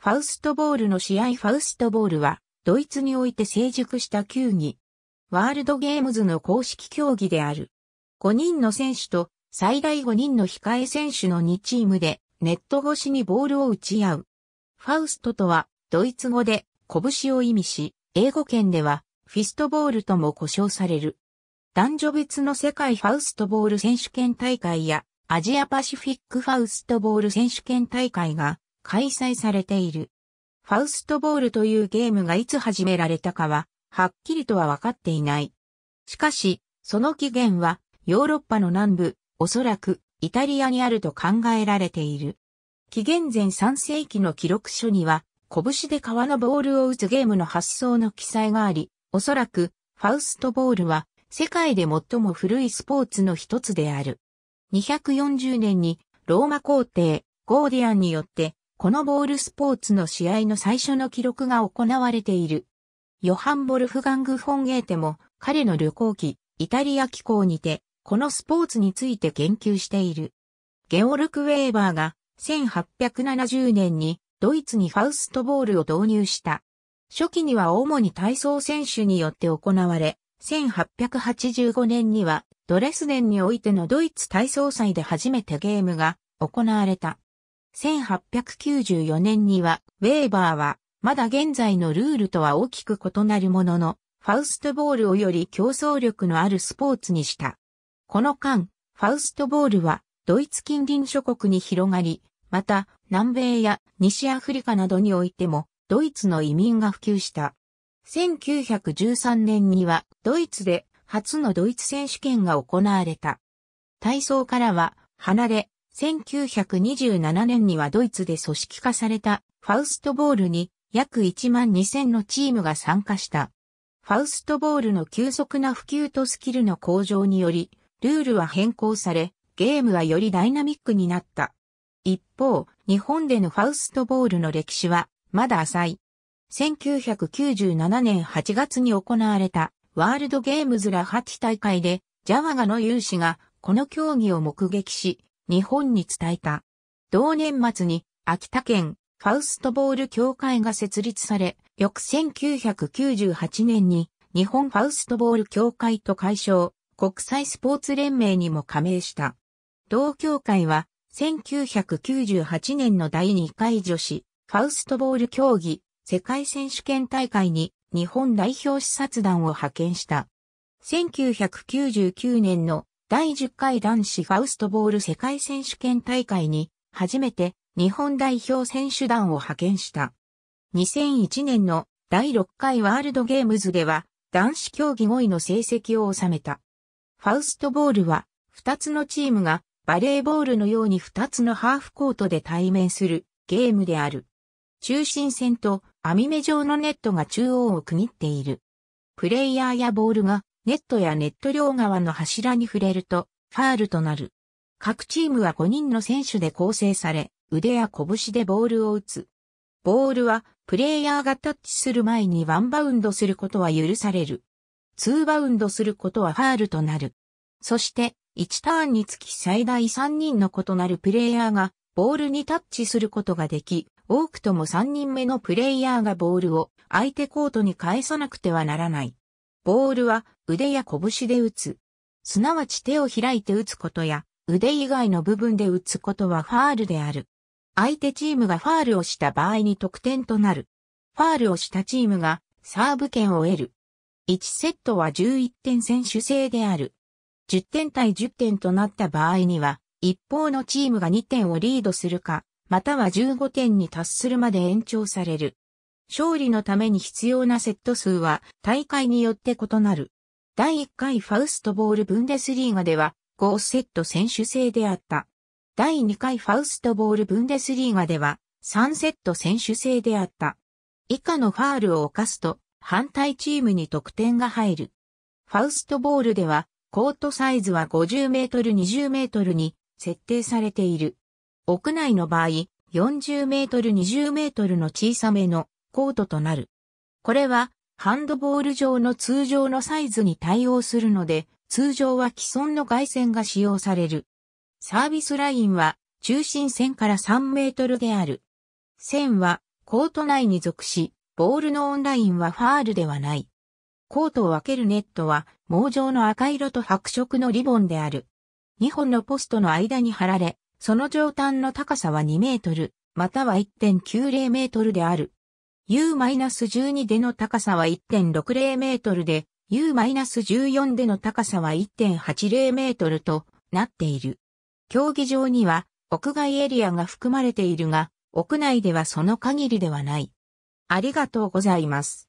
ファウストボールの試合ファウストボールは、ドイツにおいて成熟した球技。ワールドゲームズの公式競技である。5人の選手と最大5人の控え選手の2チームでネット越しにボールを打ち合う。ファウストとはドイツ語で拳を意味し、英語圏ではフィストボールとも呼称される。男女別の世界ファウストボール選手権大会やアジアパシフィックファウストボール選手権大会が開催されている。ファウストボールというゲームがいつ始められたかははっきりとは分かっていない。しかし、その起源はヨーロッパの南部、おそらくイタリアにあると考えられている。紀元前3世紀の記録書には、拳で川のボールを打つゲームの発想の記載があり、おそらくファウストボールは世界で最も古いスポーツの一つである。240年にローマ皇帝ゴーディアンによってこのボールスポーツの試合の最初の記録が行われている。ヨハン・ボルフガング・フォン・ゲーテも彼の旅行記イタリア機構にてこのスポーツについて研究している。ゲオルク・ウェーバーが1870年にドイツにファウストボールを導入した。初期には主に体操選手によって行われ、1885年にはドレスデンにおいてのドイツ体操祭で初めてゲームが行われた。1894年にはウェーバーはまだ現在のルールとは大きく異なるものの、ファウストボールをより競争力のあるスポーツにした。この間、ファウストボールはドイツ近隣諸国に広がり、また南米や西アフリカなどにおいてもドイツの移民が普及した。1913年にはドイツで初のドイツ選手権が行われた。体操からは離れ、1927年にはドイツで組織化されたファウストボールに約1万2000のチームが参加した。ファウストボールの急速な普及とスキルの向上により、ルールは変更され、ゲームはよりダイナミックになった。一方、日本でのファウストボールの歴史は、まだ浅い。1997年8月に行われた、ワールドゲームズラハティ大会で、ジャワガの有志が、この競技を目撃し、日本に伝えた。同年末に、秋田県、ファウストボール協会が設立され、翌1998年に、日本ファウストボール協会と解消、国際スポーツ連盟にも加盟した。同協会は1998年の第2回女子ファウストボール競技世界選手権大会に日本代表視察団を派遣した。1999年の第10回男子ファウストボール世界選手権大会に初めて日本代表選手団を派遣した。2001年の第6回ワールドゲームズでは男子競技5位の成績を収めた。ファウストボールは、二つのチームがバレーボールのように二つのハーフコートで対面するゲームである。中心線と網目状のネットが中央を区切っている。プレイヤーやボールがネットやネット両側の柱に触れるとファールとなる。各チームは5人の選手で構成され、腕や拳でボールを打つ。ボールはプレイヤーがタッチする前にワンバウンドすることは許される。2バウンドすることはファールとなる。そして、1ターンにつき最大3人の異なるプレイヤーがボールにタッチすることができ、多くとも3人目のプレイヤーがボールを相手コートに返さなくてはならない。ボールは腕や拳で打つ。すなわち手を開いて打つことや腕以外の部分で打つことはファールである。相手チームがファールをした場合に得点となる。ファールをしたチームがサーブ権を得る。1セットは11点選手制である。10点対10点となった場合には、一方のチームが2点をリードするか、または15点に達するまで延長される。勝利のために必要なセット数は大会によって異なる。第1回ファウストボールブンデスリーガでは5セット選手制であった。第2回ファウストボールブンデスリーガでは3セット選手制であった。以下のファールを犯すと反対チームに得点が入る。ファウストボールでは、コートサイズは50メートル20メートルに設定されている。屋内の場合、40メートル20メートルの小さめのコートとなる。これは、ハンドボール上の通常のサイズに対応するので、通常は既存の外線が使用される。サービスラインは中心線から3メートルである。線はコート内に属し、ボールのオンラインはファールではない。コートを分けるネットは、網状の赤色と白色のリボンである。2本のポストの間に貼られ、その上端の高さは2メートル、または1.90メートルである。U-12 での高さは1.60メートルで、U-14 での高さは1.80メートルとなっている。競技場には屋外エリアが含まれているが、屋内ではその限りではない。ありがとうございます。